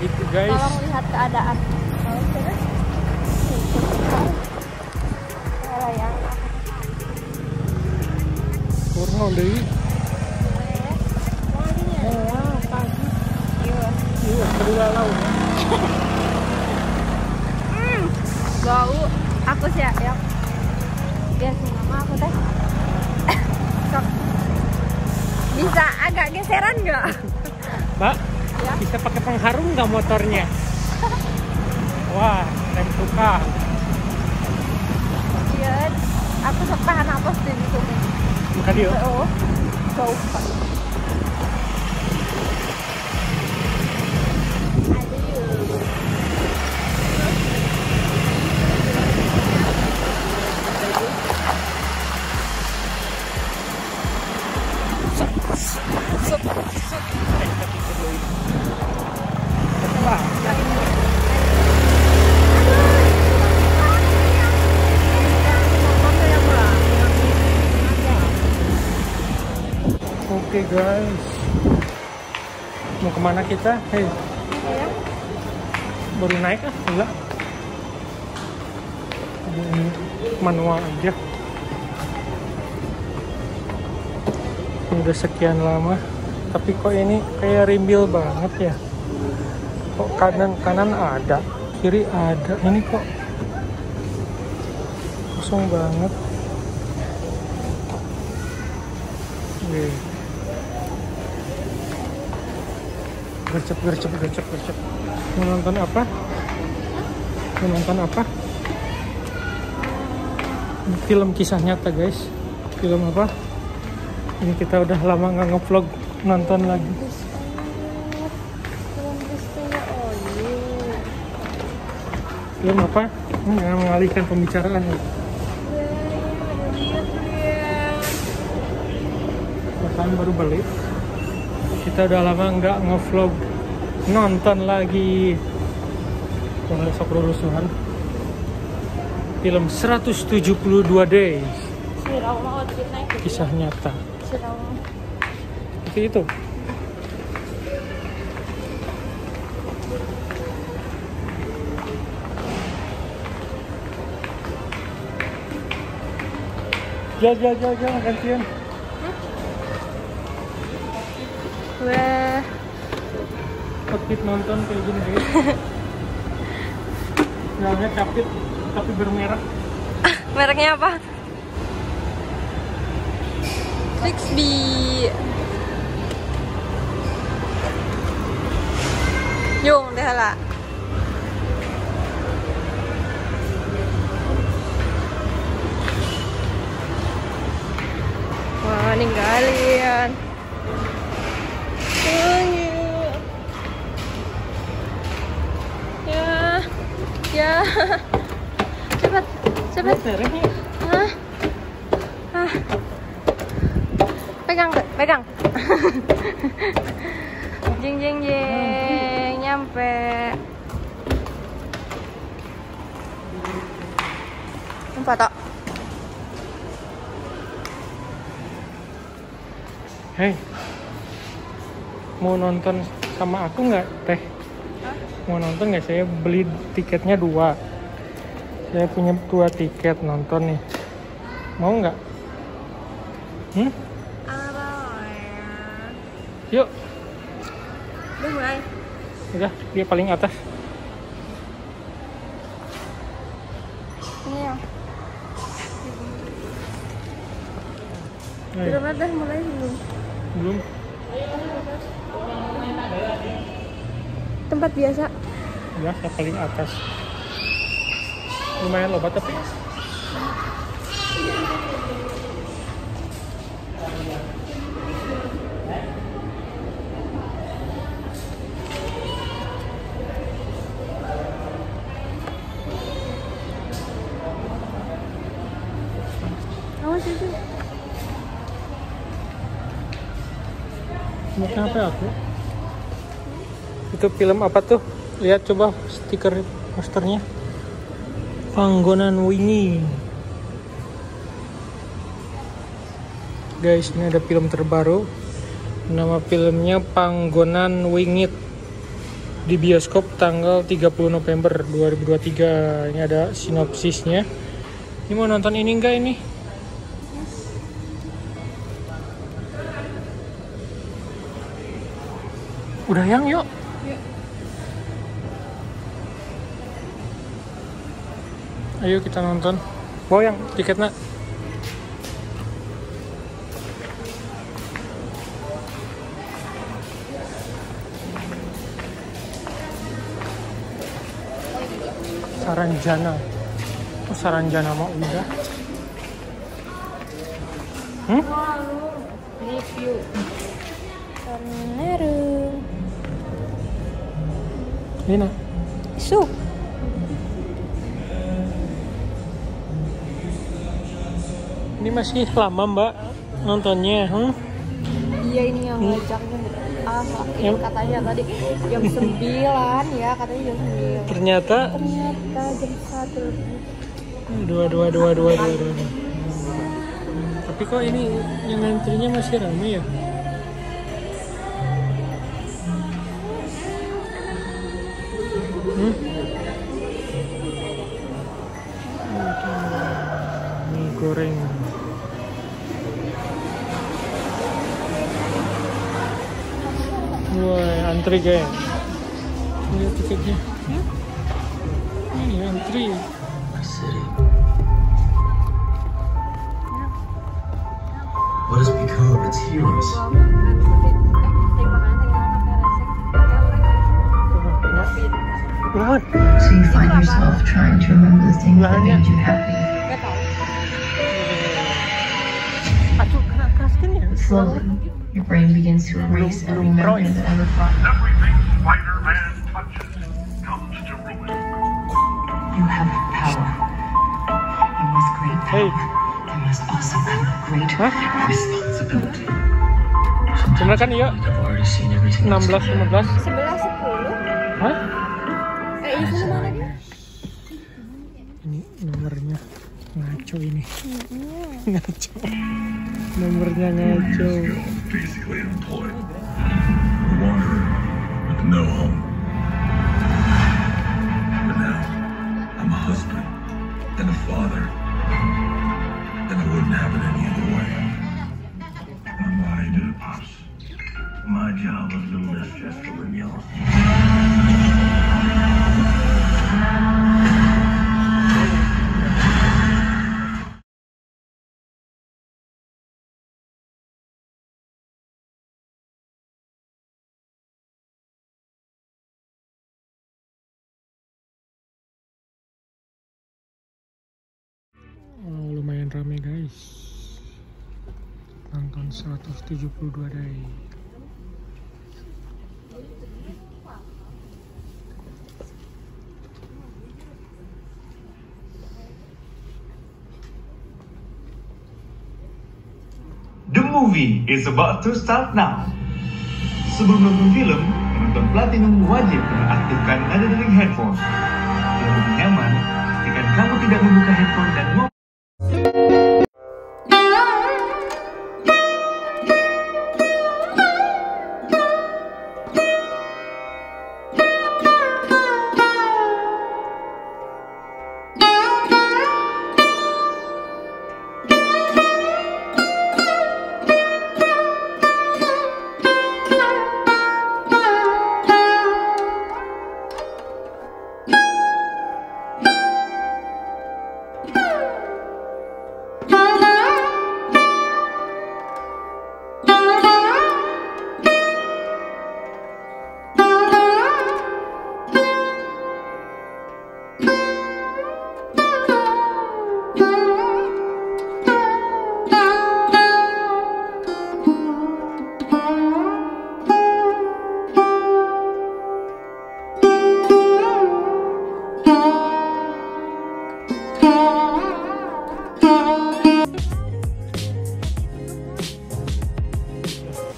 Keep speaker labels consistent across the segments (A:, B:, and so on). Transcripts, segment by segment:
A: Itu guys?
B: Tolong lihat keadaan.
A: Kurang deh.
B: Iya.
A: Iya.
B: Hmm, bau. Aku sih ya. ya. Biar sih nama aku teh. Bisa agak geseran nggak?
A: Mbak,
B: Ya.
A: bisa pakai pengharum nggak motornya? Wah, rem tukang.
B: Iya. Aku sok tahan apa sih di sini?
A: Buka dia.
B: Oh. Bau.
A: Guys. Mau ke mana kita? Hei,
B: Ya.
A: baru naik ah? Enggak. Ini manual aja. Ini udah sekian lama. Tapi kok ini kayak rimbil banget ya? Kok kanan kanan ada, kiri ada. Ini kok kosong banget. Nih. Gercep, gercep, gercep, gercep. Mau nonton apa? Mau nonton apa? Film kisah nyata guys. Film apa? Ini kita udah lama nggak ngevlog nonton lagi. Film apa? Hmm, jangan mengalihkan pembicaraan. ya. Baru balik. Kita udah lama nggak ngevlog nonton lagi. Wah, sok rusuhan. Film 172 Days. Kisah nyata. Seperti itu. Jalan, jalan, jalan, gantian.
B: Wah,
A: Pekit nonton kayak gini guys. Namanya capit, tapi bermerek.
B: mereknya apa? Trixby. Yung deh lah. Wah, ninggalin. Cepat, cepat.
A: Mereknya
B: Hah? Ah. Pegang, pegang. jeng jeng jeng, nyampe. Foto.
A: Hei, mau nonton sama aku nggak teh? Mau nonton nggak? Saya beli tiketnya dua. Saya punya dua tiket nonton nih. Mau nggak? Hmm? Yuk,
B: Udah mulai.
A: udah dia paling atas.
B: Ini ya. Belum ada mulai belum.
A: belum.
B: Tempat biasa.
A: Ya, saya paling atas. Lumayan lobat tapi
B: Awas itu.
A: Mau kenapa aku? Itu film apa tuh? Lihat coba stiker posternya. Panggonan Wingi. Guys, ini ada film terbaru Nama filmnya Panggonan Wingit di bioskop tanggal 30 November 2023. Ini ada sinopsisnya. Ini mau nonton ini enggak ini? Udah yang yuk. Ayo kita nonton. Bawa yang tiketnya. Saranjana. Oh, Saranjana mah udah. Hmm?
B: Review. Tornado.
A: Ini.
B: Su.
A: Ini masih lama mbak nontonnya. Hmm?
B: Iya ini yang ngajaknya ah
A: Yang-
B: katanya tadi jam 9 ya katanya jam 9
A: Ternyata
B: ternyata jam 1 lebih
A: dua dua dua dua dua dua. dua. Tapi kok ini yang antrinya masih ramai ya? Hmm? Ой, Андрей Гай. Это
C: как где? What has become of its heroes?
A: Run.
D: So you find yourself trying to remember the things that made you happy. Slowly, your brain begins to erase every memory that ever brought you.
E: Everything Spider-Man touches comes to ruin.
D: You have power. And with great
A: Hey.
D: power, there must also come great?
C: Responsibility.
A: Bener kan iya?
C: I've already seen everything. that's
A: 16 15.
B: 11 10
A: Hah?
B: eh ini mana lagi
A: Ini nomornya ngaco ini. ngaco. Ngaco.
E: Basically unemployed. A wanderer with no home. But now, I'm a husband and a father. And I wouldn't have it any other way. I'm I did Pops. My job was a little less stressful than yours.
A: Rame guys. Nonton 172 day.
F: The movie is about to start now. Sebelum nonton film, penonton Platinum wajib mengaktifkan nada dering headphone. Untuk lebih nyaman, pastikan kamu tidak membuka headphone dan ngomong.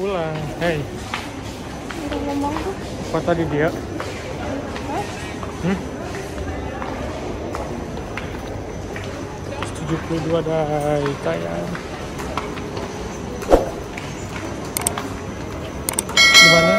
A: Pulang.
B: Udah ngomong tuh
A: apa tadi dia? Hmm? 72 day tayang. gimana